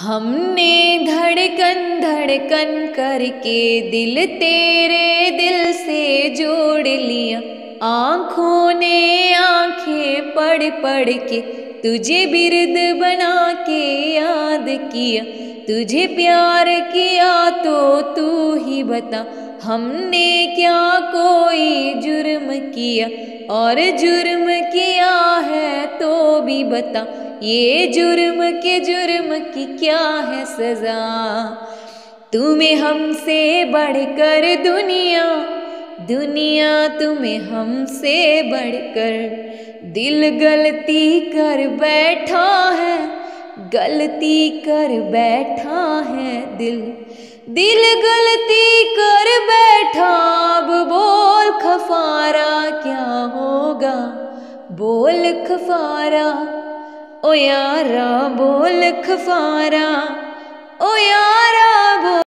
हमने धड़कन धड़कन करके दिल तेरे दिल से जोड़ लिया। आँखों ने आँखें पढ़ पढ़ के तुझे बिरद बना के याद किया। तुझे प्यार किया तो तू ही बता, हमने क्या कोई जुर्म किया? और जुर्म किया है तो भी बता ये जुर्म के जुर्म की क्या है सजा? तुम्हें हमसे बढ़कर दुनिया दुनिया तुम्हें हमसे बढ़कर। दिल गलती कर बैठा है, गलती कर बैठा है दिल। दिल गलती कर बैठा, अब बोल खफारा क्या होगा? बोल खफारा ओ यारा बोल खफारा। ओ यारा